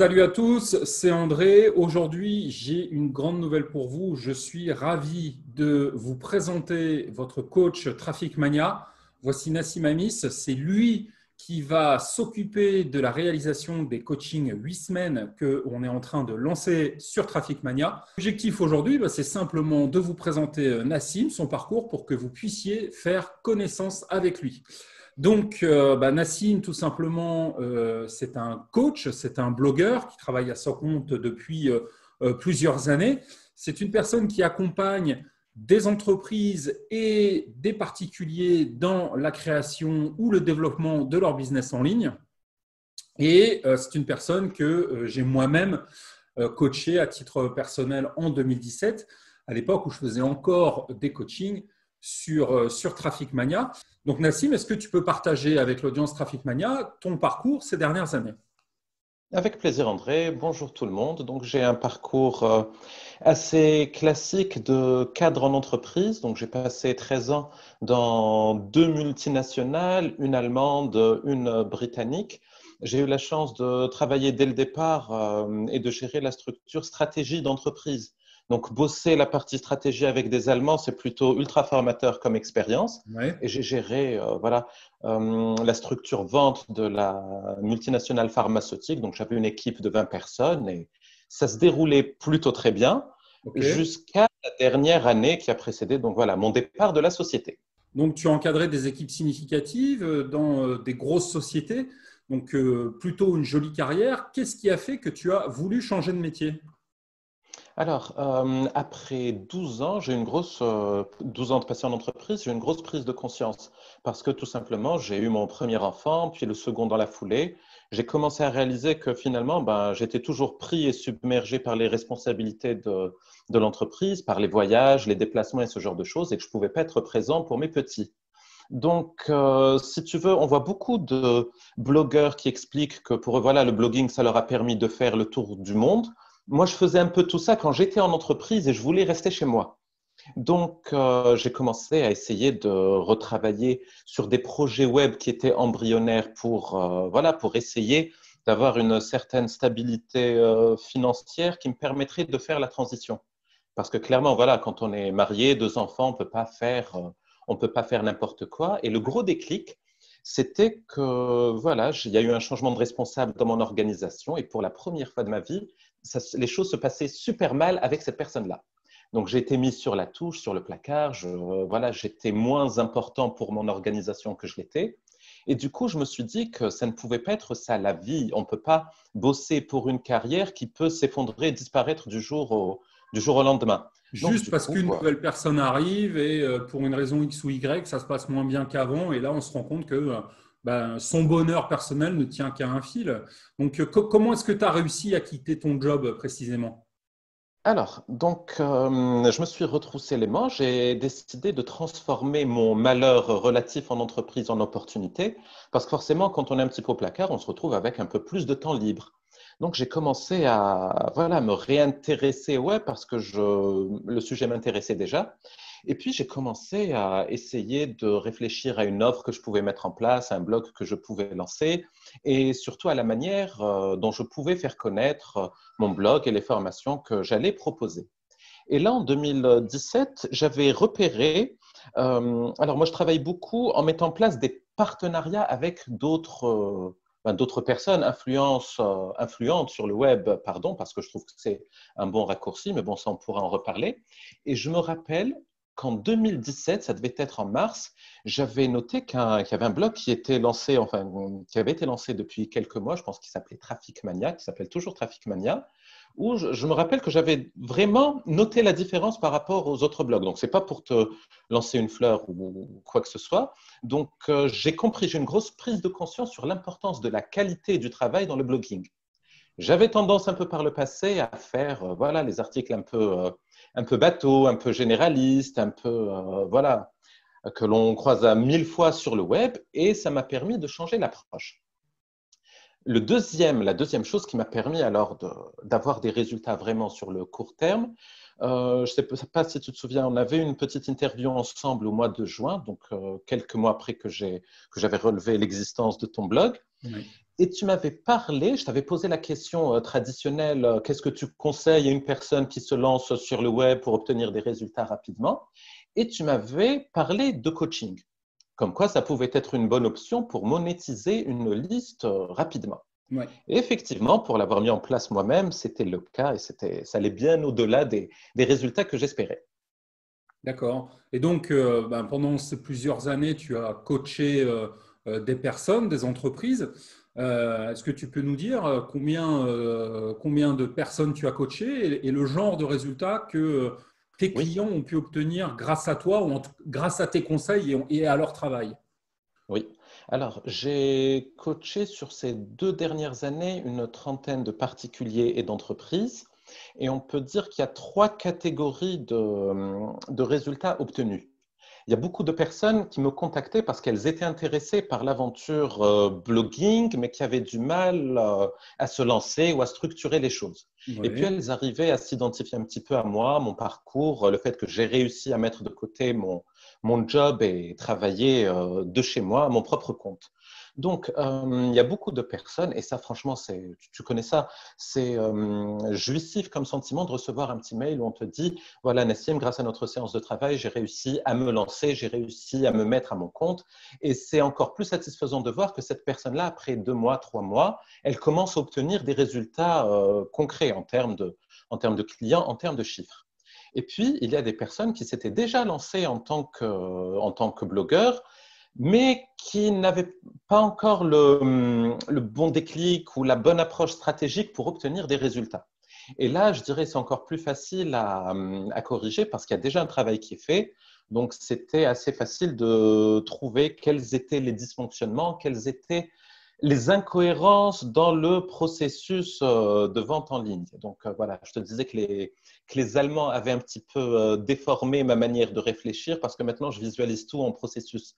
Salut à tous, c'est André. Aujourd'hui, j'ai une grande nouvelle pour vous. Je suis ravi de vous présenter votre coach Traffic Mania. Voici Nassim Amis. C'est lui qui va s'occuper de la réalisation des coachings 8 semaines qu'on est en train de lancer sur Traffic Mania. L'objectif aujourd'hui, bah, c'est simplement de vous présenter euh, Nassim, son parcours, pour que vous puissiez faire connaissance avec lui. Donc, euh, bah, Nassim, tout simplement, euh, c'est un coach, c'est un blogueur qui travaille à son compte depuis euh, plusieurs années. C'est une personne qui accompagne des entreprises et des particuliers dans la création ou le développement de leur business en ligne. Et c'est une personne que j'ai moi-même coaché à titre personnel en 2017, à l'époque où je faisais encore des coachings sur, sur Traffic Mania. Donc Nassim, est-ce que tu peux partager avec l'audience Traffic Mania ton parcours ces dernières années? Avec plaisir André, bonjour tout le monde. Donc j'ai un parcours euh, assez classique de cadre en entreprise. Donc j'ai passé 13 ans dans deux multinationales, une allemande, une britannique. J'ai eu la chance de travailler dès le départ euh, et de gérer la structure stratégie d'entreprise. Donc, bosser la partie stratégie avec des Allemands, c'est plutôt ultra formateur comme expérience. Et j'ai géré euh, voilà, euh, la structure vente de la multinationale pharmaceutique. Donc, j'avais une équipe de 20 personnes et ça se déroulait plutôt très bien jusqu'à la dernière année qui a précédé donc, voilà, mon départ de la société. Donc, tu as encadré des équipes significatives euh, dans des grosses sociétés. Donc, plutôt une jolie carrière. Qu'est-ce qui a fait que tu as voulu changer de métier? Alors, euh, après 12 ans, j'ai une grosse, 12 euh, ans de passé en entreprise, j'ai une grosse prise de conscience parce que tout simplement, j'ai eu mon premier enfant, puis le second dans la foulée. J'ai commencé à réaliser que finalement, ben, j'étais toujours pris et submergé par les responsabilités de, de l'entreprise, par les voyages, les déplacements et ce genre de choses, et que je ne pouvais pas être présent pour mes petits. Donc, euh, si tu veux, on voit beaucoup de blogueurs qui expliquent que pour eux, voilà, le blogging, ça leur a permis de faire le tour du monde moi, je faisais un peu tout ça quand j'étais en entreprise et je voulais rester chez moi. Donc, euh, j'ai commencé à essayer de retravailler sur des projets web qui étaient embryonnaires pour, euh, voilà, pour essayer d'avoir une certaine stabilité euh, financière qui me permettrait de faire la transition. Parce que clairement, voilà, quand on est marié, deux enfants, on peut pas faire, on peut pas faire n'importe quoi. Et le gros déclic, c'était que voilà, il y a eu un changement de responsable dans mon organisation et pour la première fois de ma vie, les choses se passaient super mal avec cette personne-là. Donc j'ai été mis sur la touche, sur le placard. voilà, j'étais moins important pour mon organisation que je l'étais. Et du coup, je me suis dit que ça ne pouvait pas être ça la vie. On ne peut pas bosser pour une carrière qui peut s'effondrer et disparaître du jour au, du jour au lendemain. Juste parce qu'une nouvelle personne arrive et euh, pour une raison X ou Y, ça se passe moins bien qu'avant. Et là, on se rend compte que euh, ben, son bonheur personnel ne tient qu'à un fil. Donc, euh, comment est-ce que tu as réussi à quitter ton job précisément? Alors, donc, je me suis retroussé les manches. J'ai décidé de transformer mon malheur relatif en entreprise en opportunité, parce que forcément, quand on est un petit peu au placard, on se retrouve avec un peu plus de temps libre. Donc, j'ai commencé à voilà, me réintéresser ouais, parce que je, le sujet m'intéressait déjà. Et puis, j'ai commencé à essayer de réfléchir à une offre que je pouvais mettre en place, un blog que je pouvais lancer, et surtout à la manière euh, dont je pouvais faire connaître mon blog et les formations que j'allais proposer. Et là, en 2017, j'avais repéré, euh, alors moi, je travaille beaucoup en mettant en place des partenariats avec d'autres euh, ben, d'autres personnes euh, influentes sur le web, pardon, parce que je trouve que c'est un bon raccourci, mais bon, ça, on pourra en reparler. Et je me rappelle qu'en 2017, ça devait être en mars, j'avais noté qu'il y avait un blog qui était lancé, qui avait été lancé depuis quelques mois, je pense qu'il s'appelait Traffic Mania, qui s'appelle toujours Traffic Mania, où je, me rappelle que j'avais vraiment noté la différence par rapport aux autres blogs. Donc, ce n'est pas pour te lancer une fleur ou quoi que ce soit. Donc, euh, j'ai compris, j'ai une grosse prise de conscience sur l'importance de la qualité du travail dans le blogging. J'avais tendance un peu par le passé à faire euh, voilà, les articles un peu, euh, un peu bateaux, un peu généralistes, un peu, voilà, que l'on croise à mille fois sur le web, et ça m'a permis de changer l'approche. La deuxième chose qui m'a permis alors d'avoir des résultats vraiment sur le court terme, euh, je ne sais pas si tu te souviens, on avait une petite interview ensemble au mois de juin, donc euh, quelques mois après que j'avais relevé l'existence de ton blog. Et tu m'avais parlé, je t'avais posé la question euh, traditionnelle, euh, qu'est-ce que tu conseilles à une personne qui se lance sur le web pour obtenir des résultats rapidement? Et tu m'avais parlé de coaching, comme quoi ça pouvait être une bonne option pour monétiser une liste euh, rapidement. Et effectivement, pour l'avoir mis en place moi-même, c'était le cas et ça allait bien au-delà des, résultats que j'espérais. D'accord. Et donc, ben, pendant ces plusieurs années, tu as coaché des personnes, des entreprises. Euh, est-ce que tu peux nous dire euh, combien, euh, combien de personnes tu as coachées et, le genre de résultats que tes clients ont pu obtenir grâce à toi ou grâce à tes conseils et, à leur travail? Oui. Alors, j'ai coaché sur ces deux dernières années une trentaine de particuliers et d'entreprises. Et on peut dire qu'il y a trois catégories de résultats obtenus il y a beaucoup de personnes qui me contactaient parce qu'elles étaient intéressées par l'aventure euh, blogging, mais qui avaient du mal euh, à se lancer ou à structurer les choses. Et puis elles arrivaient à s'identifier un petit peu à moi, mon parcours, le fait que j'ai réussi à mettre de côté mon, mon job et travailler euh, de chez moi à mon propre compte. Donc, euh, il y a beaucoup de personnes, et ça, franchement, tu, tu connais ça, c'est euh, jouissif comme sentiment de recevoir un petit mail où on te dit Voilà, Nassim, grâce à notre séance de travail, j'ai réussi à me lancer, j'ai réussi à me mettre à mon compte. Et c'est encore plus satisfaisant de voir que cette personne-là, après deux mois, trois mois, elle commence à obtenir des résultats euh, concrets en termes, de, en termes de clients, en termes de chiffres. Et puis, il y a des personnes qui s'étaient déjà lancées en tant que, en tant que blogueurs mais qui n'avaient pas encore le, bon déclic ou la bonne approche stratégique pour obtenir des résultats. Et là, je dirais c'est encore plus facile à, corriger parce qu'il y a déjà un travail qui est fait. Donc, c'était assez facile de trouver quels étaient les dysfonctionnements, quelles étaient les incohérences dans le processus euh, de vente en ligne. Donc, euh, voilà, je te disais que les, que les Allemands avaient un petit peu euh, déformé ma manière de réfléchir parce que maintenant, je visualise tout en processus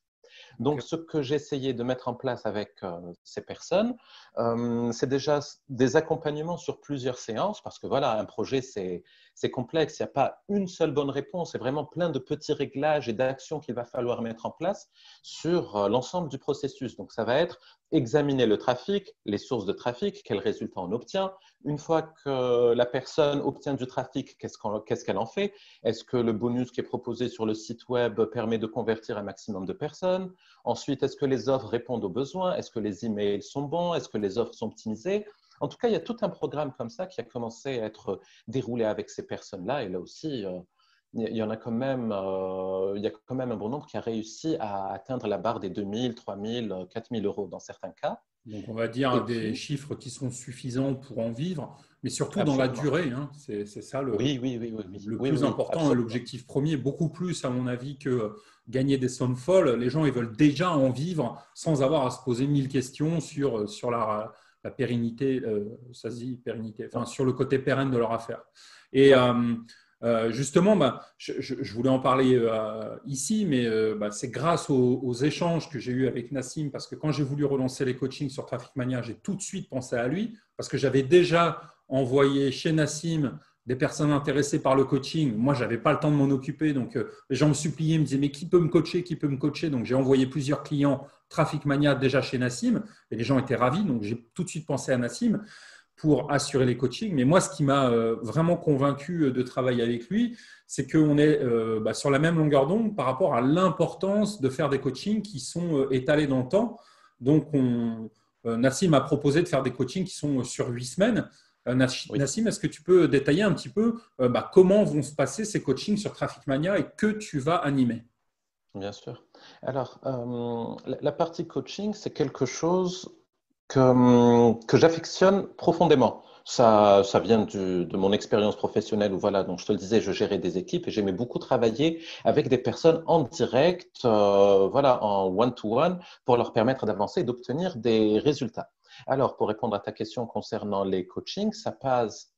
donc, ce que j'ai essayé de mettre en place avec euh, ces personnes, euh, c'est déjà des accompagnements sur plusieurs séances, parce que voilà, un projet, c'est complexe. Il n'y a pas une seule bonne réponse. C'est vraiment plein de petits réglages et d'actions qu'il va falloir mettre en place sur euh, l'ensemble du processus. Donc, ça va être examiner le trafic, les sources de trafic, quels résultats on obtient. Une fois que la personne obtient du trafic, qu'est-ce qu'elle en fait? Est-ce que le bonus qui est proposé sur le site web permet de convertir un maximum de personnes? Ensuite, est-ce que les offres répondent aux besoins? Est-ce que les emails sont bons? Est-ce que les offres sont optimisées? En tout cas, il y a tout un programme comme ça qui a commencé à être déroulé avec ces personnes-là. Et là aussi, euh, il y en a quand même, euh, il y a quand même un bon nombre qui a réussi à atteindre la barre des 2000, 3000, 4000 euros dans certains cas. Donc, on va dire des chiffres qui sont suffisants pour en vivre, mais surtout dans la durée. Hein. C'est ça le, oui, oui, oui, le plus important, l'objectif premier, beaucoup plus, à mon avis, que gagner des sommes folles. Les gens, ils veulent déjà en vivre sans avoir à se poser mille questions sur, sur la, la pérennité, euh, ça se dit pérennité, enfin, sur le côté pérenne de leur affaire. Et. Euh, euh, justement, bah, je, voulais en parler euh, ici, mais euh, bah, c'est grâce aux, échanges que j'ai eus avec Nassim, parce que quand j'ai voulu relancer les coachings sur Traffic Mania, j'ai tout de suite pensé à lui, parce que j'avais déjà envoyé chez Nassim des personnes intéressées par le coaching. Moi, je n'avais pas le temps de m'en occuper, donc les gens me suppliaient, me disaient, mais qui peut me coacher, qui peut me coacher? Donc, j'ai envoyé plusieurs clients Traffic Mania déjà chez Nassim, et les gens étaient ravis, donc j'ai tout de suite pensé à Nassim pour assurer les coachings. Mais moi, ce qui m'a euh, vraiment convaincu euh, de travailler avec lui, c'est qu'on est euh, bah, sur la même longueur d'onde par rapport à l'importance de faire des coachings qui sont étalés dans le temps. Donc, on, Nassim a proposé de faire des coachings qui sont sur huit semaines. Nassim, est-ce que tu peux détailler un petit peu bah, comment vont se passer ces coachings sur Traffic Mania et que tu vas animer? Bien sûr. Alors, la partie coaching, c'est quelque chose que, que j'affectionne profondément. Ça, ça vient de mon expérience professionnelle où, voilà, donc je te le disais, je gérais des équipes et j'aimais beaucoup travailler avec des personnes en direct, euh, voilà, en one-to-one, pour leur permettre d'avancer et d'obtenir des résultats. Alors, pour répondre à ta question concernant les coachings, ça passe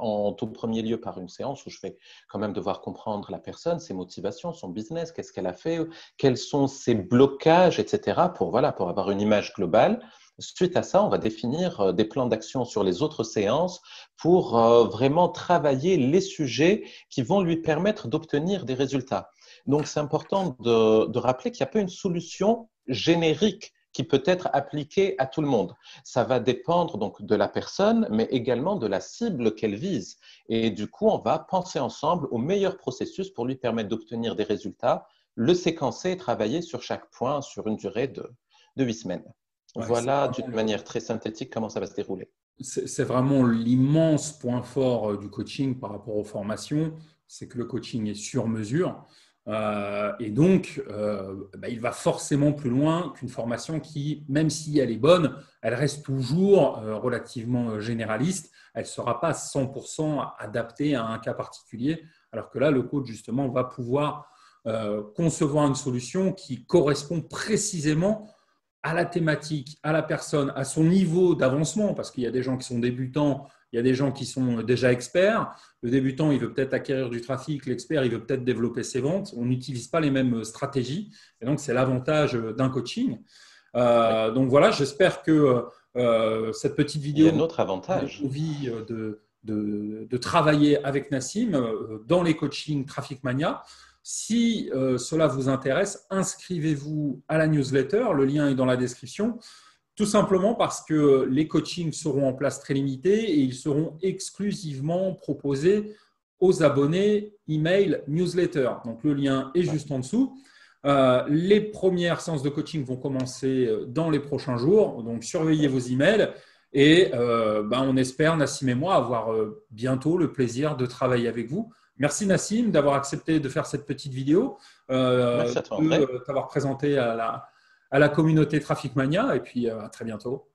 en tout premier lieu par une séance où je vais quand même devoir comprendre la personne, ses motivations, son business, qu'est-ce qu'elle a fait, quels sont ses blocages, etc. pour voilà pour avoir une image globale. Suite à ça, on va définir euh, des plans d'action sur les autres séances pour euh, vraiment travailler les sujets qui vont lui permettre d'obtenir des résultats. Donc, c'est important de, rappeler qu'il n'y a pas une solution générique qui peut être appliqué à tout le monde. Ça va dépendre donc de la personne, mais également de la cible qu'elle vise. Et du coup, on va penser ensemble au meilleur processus pour lui permettre d'obtenir des résultats, le séquencer et travailler sur chaque point sur une durée de, huit semaines. voilà d'une manière très synthétique comment ça va se dérouler. C'est vraiment l'immense point fort euh, du coaching par rapport aux formations, c'est que le coaching est sur mesure. Euh, et donc, euh, bah, il va forcément plus loin qu'une formation qui, même si elle est bonne, elle reste toujours euh, relativement généraliste. Elle ne sera pas 100% adaptée à un cas particulier. Alors que là, le coach, justement, va pouvoir concevoir une solution qui correspond précisément à la thématique, à la personne, à son niveau d'avancement, parce qu'il y a des gens qui sont débutants il y a des gens qui sont déjà experts. Le débutant, il veut peut-être acquérir du trafic. L'expert, il veut peut-être développer ses ventes. On n'utilise pas les mêmes stratégies. Et donc, c'est l'avantage d'un coaching. Euh, donc voilà, j'espère que euh, cette petite vidéo il y a autre avantage. envie de, de, de, travailler avec Nassim euh, dans les coachings Traffic Mania. Si cela vous intéresse, inscrivez-vous à la newsletter. Le lien est dans la description. Tout simplement parce que les coachings seront en place très limités et ils seront exclusivement proposés aux abonnés email newsletter. Donc le lien est juste en dessous. Euh, les premières séances de coaching vont commencer euh, dans les prochains jours. Donc surveillez vos emails et euh, ben, on espère, Nassim et moi, avoir bientôt le plaisir de travailler avec vous. Merci Nassim d'avoir accepté de faire cette petite vidéo, Merci à toi, de t'avoir présenté à la, à la communauté Traffic Mania et puis euh, à très bientôt.